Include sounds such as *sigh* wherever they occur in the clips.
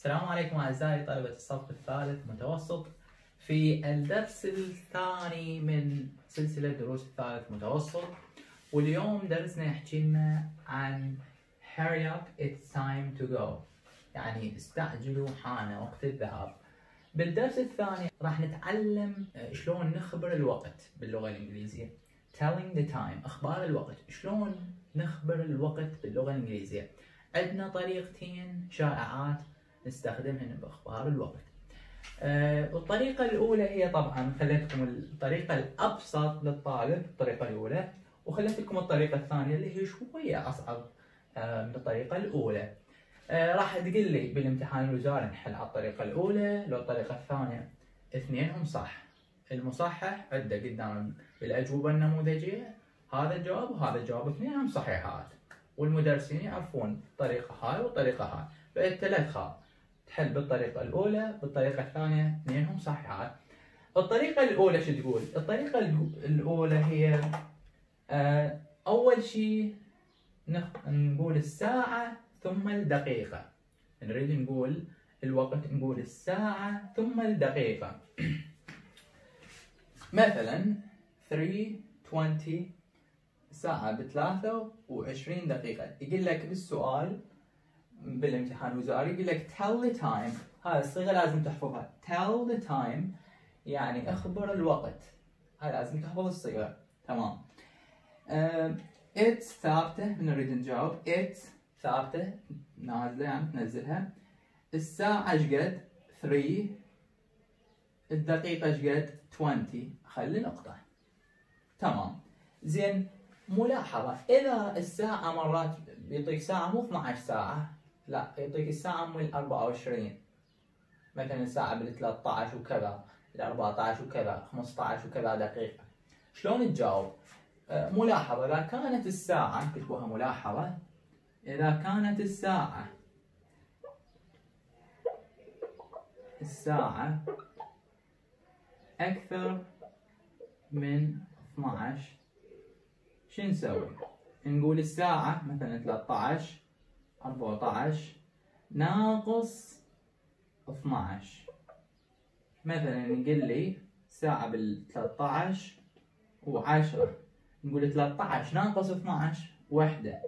السلام عليكم أعزائي طلبة الصف الثالث متوسط. في الدرس الثاني من سلسلة دروس الثالث متوسط واليوم درسنا يحكي لنا عن hurry up it's time to go. يعني استعجلوا حان وقت الذهاب. بالدرس الثاني راح نتعلم شلون نخبر الوقت باللغة الإنجليزية. Telling the time أخبار الوقت. شلون نخبر الوقت باللغة الإنجليزية. عندنا طريقتين شائعات. نستخدمهن باخبار الوقت. أه الطريقة الأولى هي طبعا خليتكم الطريقة الأبسط للطالب الطريقة الأولى وخليت لكم الطريقة الثانية اللي هي شوية أصعب أه من الطريقة الأولى. أه راح تقول لي بالامتحان الوزاري نحل على الطريقة الأولى لو الطريقة الثانية اثنينهم صح. المصحح عنده قدام بالأجوبة النموذجية هذا الجواب وهذا الجواب اثنينهم صحيحات. والمدرسين يعرفون الطريقة هاي والطريقة هاي. فأنت لا تخاف. تحل بالطريقة الأولى بالطريقة الثانية اثنينهم صحيحات الطريقة الأولى شو تقول؟ الطريقة الأولى هي آه أول شيء نقول الساعة ثم الدقيقة. نريد نقول الوقت نقول الساعة ثم الدقيقة. *coughs* مثلا 320 ساعة بثلاثة وعشرين دقيقة. يقول لك بالسؤال بالامتحان الوزاري يقول لك tell the time. هاي الصيغة لازم تحفظها. Tell the time يعني اخبر الوقت. هاي لازم تحفظ الصيغة. تمام. it's ثابتة نريد نجاوب it's ثابتة. نازلة يعني تنزلها. الساعة إيش قد؟ 3 الدقيقة إيش قد؟ 20 خلي نقطة. تمام. زين ملاحظة. إذا الساعة مرات بيعطيك ساعة مو 12 ساعة. لا يعطيك الساعة مو 24 مثلا الساعة بال 13 وكذا ال 14 وكذا 15 وكذا دقيقة شلون تجاوب؟ أه ملاحظة إذا كانت الساعة كتبوها ملاحظة إذا كانت الساعة الساعة أكثر من 12 شو نسوي؟ نقول الساعة مثلا 13 14 ناقص 12 مثلا نقول لي ساعة بال 13 و10 نقول 13 ناقص 12 وحدة.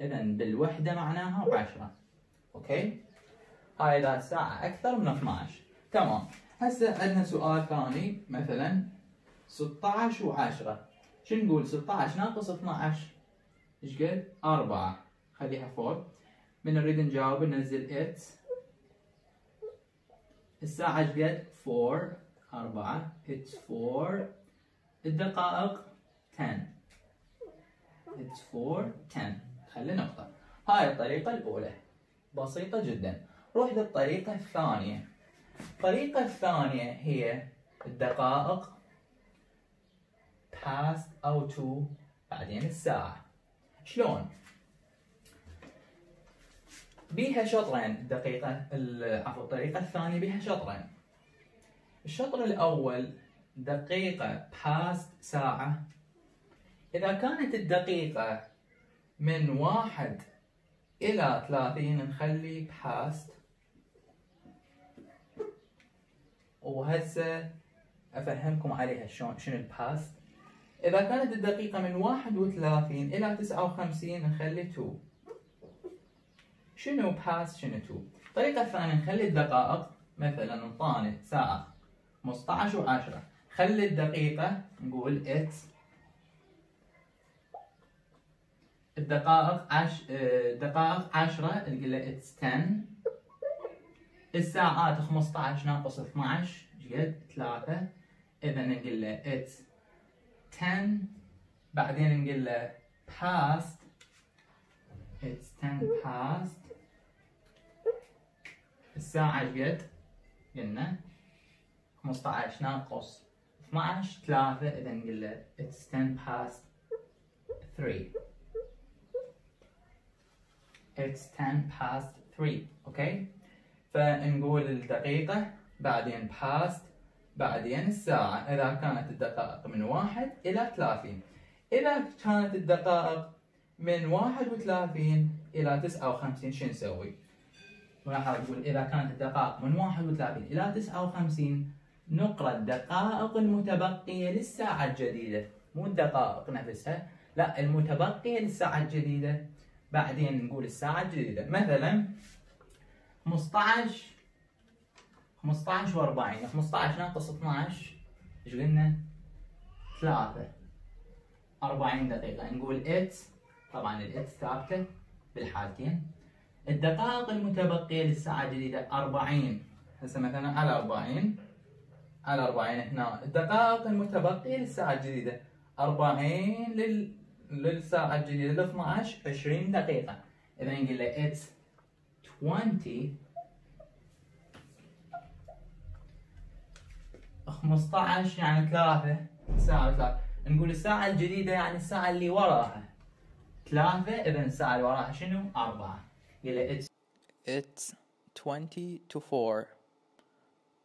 إذا بالوحدة معناها 10 أوكي؟ هاي إذا الساعة أكثر من 12 تمام. هسه عندنا سؤال ثاني. مثلا 16 و10 شو نقول؟ 16 ناقص 12 إيش قد؟ 4 خليها فوق من نريد نجاوب ننزل ات. الساعة قد؟ 4 4 it's 4 الدقائق 10 it's 4 10 خلي نقطة. هاي الطريقة الأولى. بسيطة جدا. روح للطريقة الثانية. الطريقة الثانية هي الدقائق past أو to بعدين الساعة. شلون؟ بيها شطرين الدقيقة عفوا الطريقة الثانية بيها شطرين. الشطر الأول دقيقة past ساعة. إذا كانت الدقيقة من واحد إلى ثلاثين نخلي past وهسه أفهمكم عليها شلون شنو ال past إذا كانت الدقيقة من واحد وثلاثين إلى تسعة وخمسين نخلي to شنو past شنو to الطريقة الثانية نخلي الدقائق مثلا انطاني ساعة 15 و10 خلي الدقيقة نقول it's الدقائق عش دقائق 10 نقول له it's 10 الساعات 15 ناقص 12 قد 3 اذا نقول له it's 10 بعدين نقول له past. it's 10 past. الساعة قد؟ قلنا 15 ناقص 12 3 إذا له it's 10 past 3 it's 10 past 3 أوكي؟ فنقول الدقيقة بعدين past بعدين الساعة إذا كانت الدقائق من واحد إلى 30 إذا كانت الدقائق من 31 إلى 59 شو نسوي؟ ملاحظة يقول إذا كانت الدقائق من 31 إلى 59 نقرأ الدقائق المتبقية للساعة الجديدة. مو الدقائق نفسها لا المتبقية للساعة الجديدة. بعدين نقول الساعة الجديدة. مثلا 15 15 و40 15 ناقص 12 إيش قلنا؟ 3 40 دقيقة. نقول ات طبعا الات ثابتة بالحالتين. الدقائق المتبقية للساعة الجديدة 40 هسه مثلا على 40 على 40 هنا. الدقائق المتبقية للساعة الجديدة 40 لل... للساعة الجديدة ل 12 20 دقيقة. إذا نقول له it's 20 15 يعني 3 ساعة 3 نقول الساعة الجديدة يعني الساعة اللي وراها. 3 إذا الساعة اللي وراها شنو؟ 4 يقول it's It's 20 to 4.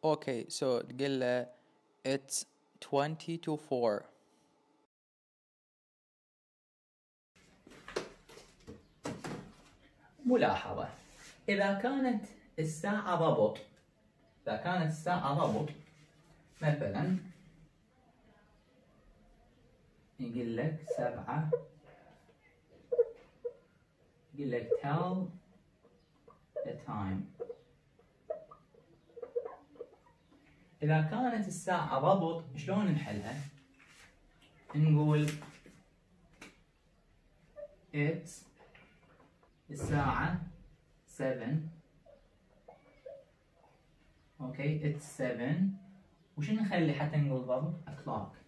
Okay, so تقول له it's 20 to 4. ملاحظة إذا كانت الساعة ضبط إذا كانت الساعة ضبط مثلا يقول لك سبعة يقول لك tell the time. إذا كانت الساعة ضبط شلون نحلها؟ نقول it's الساعة 7 أوكي it's 7 وش نخلي حتى نقول ضبط؟ O'clock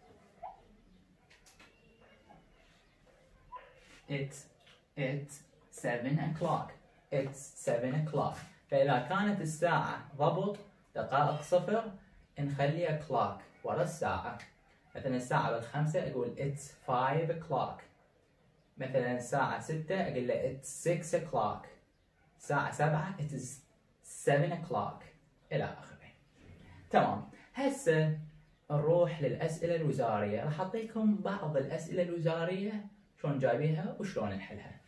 it's it's 7 o'clock. It's 7 o'clock. فإذا كانت الساعة ضبط دقائق صفر نخليها clock ورا الساعة. مثلا الساعة بالخمسة أقول it's 5 o'clock. مثلا الساعة 6 أقول له it's 6 o'clock. الساعة 7 it is 7 o'clock. إلى آخره. تمام. هسه نروح للأسئلة الوزارية. راح أعطيكم بعض الأسئلة الوزارية شلون جايبينها وشلون نحلها.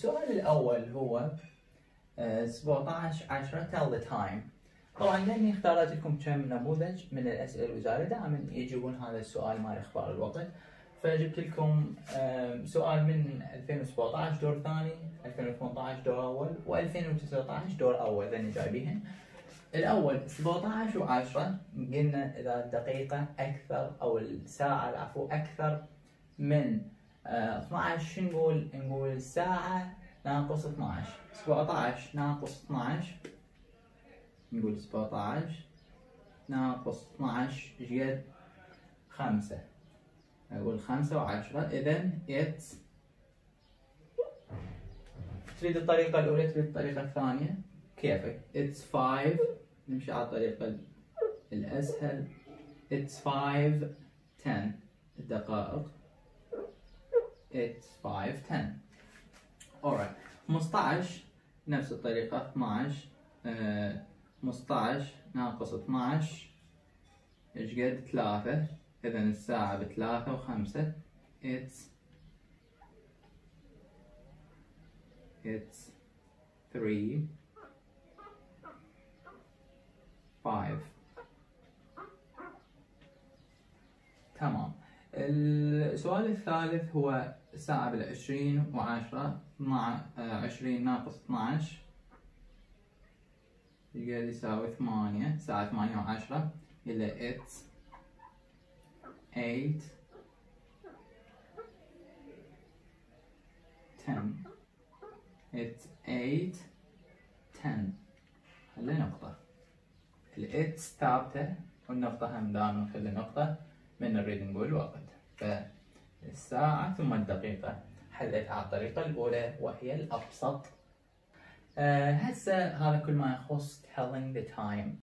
السؤال الأول هو آه، 17 10 tell the time. طبعا لأني اختارت لكم كم نموذج من الأسئلة الوزاريه دائما يجيبون هذا السؤال مال أخبار الوقت. فجبت لكم سؤال من 2017 دور ثاني 2018 دور أول و2019 دور أول ذني جايبيهن. الأول 17 و10 قلنا إذا الدقيقة أكثر أو الساعة العفو أكثر من آه، 12 شو نقول؟ نقول ساعه ناقص 12 17 ناقص 12 نقول 17 ناقص 12 إيش قد؟ 5 أقول 5 و10 اذا it's تريد الطريقة الأولى تريد الطريقة الثانية؟ كيفك؟ it's 5 نمشي على الطريقة الأسهل. it's 5 10 الدقائق. It's 5 10 alright 15 نفس الطريقة 12 آه 15 ناقص 12 إيش قد 3 اذا الساعة بثلاثة وخمسة it's it's three five. تمام السؤال الثالث هو الساعة بالعشرين وعشرة مع عشرين ناقص 12 يقدر يساوي ثمانية الساعة ثمانية وعشرة. إلى it's eight ten. It's eight ten. خلي نقطة. الإتس ثابتة والنقطة هم دائما نخلي نقطة. من نريد نقول الوقت فالساعة ثم الدقيقة حليتها على الطريقة الأولى وهي الأبسط. آه هسه هذا كل ما يخص telling the time.